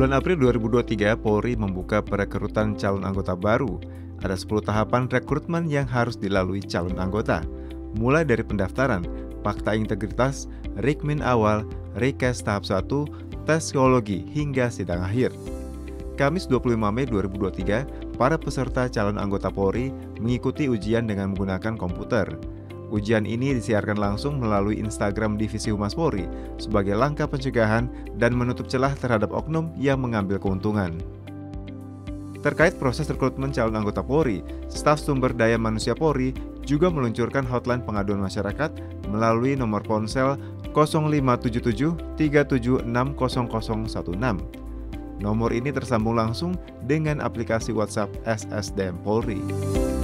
Bulan April 2023, Polri membuka perekrutan calon anggota baru. Ada 10 tahapan rekrutmen yang harus dilalui calon anggota. Mulai dari pendaftaran, fakta integritas, rikmin awal, rekes tahap 1, tes psikologi, hingga sidang akhir. Kamis 25 Mei 2023, para peserta calon anggota Polri mengikuti ujian dengan menggunakan komputer. Ujian ini disiarkan langsung melalui Instagram Divisi Humas Polri sebagai langkah pencegahan dan menutup celah terhadap oknum yang mengambil keuntungan. Terkait proses rekrutmen calon anggota Polri, staf sumber daya manusia Polri juga meluncurkan hotline pengaduan masyarakat melalui nomor ponsel 0577 376 Nomor ini tersambung langsung dengan aplikasi WhatsApp SSDM Polri.